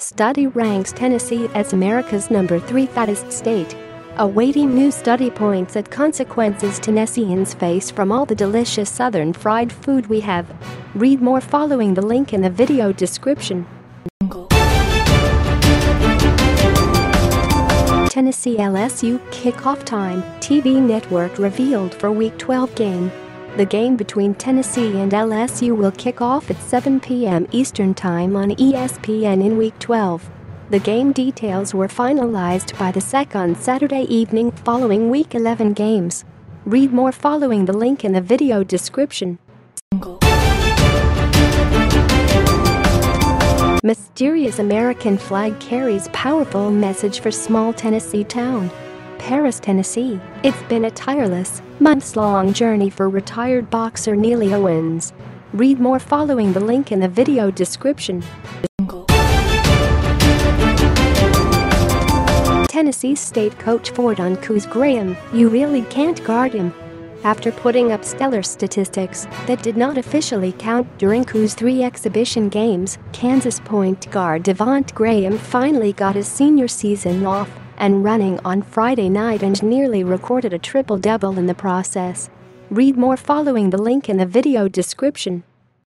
Study ranks Tennessee as America's number three fattest state. Awaiting new study points at consequences Tennesseans face from all the delicious southern fried food we have. Read more following the link in the video description. Tennessee LSU kickoff time, TV network revealed for Week 12 game. The game between Tennessee and LSU will kick off at 7 p.m. Eastern Time on ESPN in Week 12. The game details were finalized by the SEC on Saturday evening following Week 11 games. Read more following the link in the video description. Mysterious American flag carries powerful message for small Tennessee town. Paris, Tennessee. It's been a tireless, months-long journey for retired boxer Neely Owens. Read more following the link in the video description. Tennessee State coach Ford on Coos Graham, you really can't guard him. After putting up stellar statistics that did not officially count during Coos' three exhibition games, Kansas point guard Devonte Graham finally got his senior season off and running on Friday night and nearly recorded a triple-double in the process. Read more following the link in the video description.